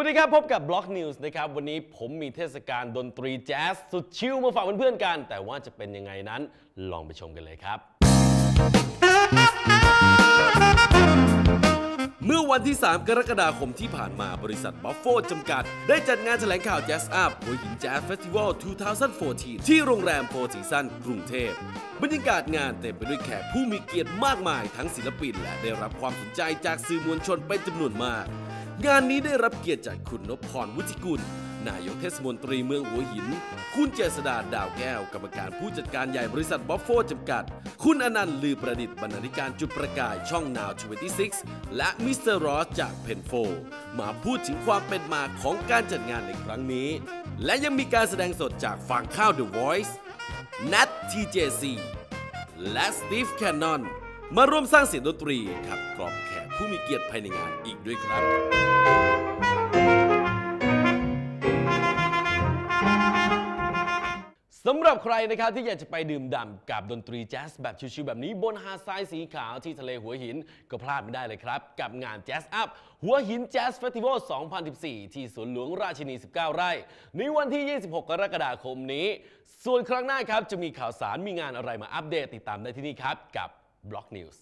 สวัสดีครับ พบกับ Block News นะครับ วันนี้ผมมีเทศกาลดนตรีแจ๊สสุด chill มาฝากเพื่อนๆกัน แต่ว่าจะเป็นยังไงนั้น ลองไปชมกันเลยครับ เมื่อวันที่ 3 กรกฎาคมที่ผ่านมาบริษัทบัฟโฟจำกัด ได้จัดงานแถลงข่าว Jazz Up Huahin Jazz Festival 2014 ที่โรงแรมโฟร์ซีซันกรุงเทพบรรยากาศงานเต็มไปด้วยแขกผู้มีเกียรติมากมายทั้งศิลปิน และได้รับความสนใจจากสื่อมวลชนเป็นจำนวนมาก งานนี้ได้รับเกียรติจากคุณนพพรวุฒิกุล นายกเทศมนตรีเมืองหัวหิน คุณเจษดาดาวแก้ว กรรมการผู้จัดการใหญ่บริษัทบัฟโฟจำกัด คุณอนันต์ลือประดิษฐ์บรรณาธิการจุดประกายช่องนาว 26 และมิสเตอร์รอสจากเพนโฟ มาพูดถึงความเป็นมาของการจัดงานในครั้งนี้ และยังมีการแสดงสดจากฟางข้าว The Voice Nat TJC และสตีฟแคนนอนมาร่วมสร้างเสียงดนตรีขับกล่อมแข ผู้มีเกียรติภายในงานอีกด้วยครับ สำหรับใครนะครับที่อยากจะไปดื่มด่ำกับดนตรีแจ๊สแบบชิวๆแบบนี้บนหาดทรายสีขาวที่ทะเลหัวหินก็พลาดไม่ได้เลยครับ กับงานแจ๊สอัพหัวหินแจ๊สเฟสติวัล 2014 ที่สวนหลวงราชินี 19 ไร่ ในวันที่ 26 กรกฎาคมนี้ ส่วนครั้งหน้าครับจะมีข่าวสารมีงานอะไรมาอัปเดตติดตามได้ที่นี่ครับกับ Block News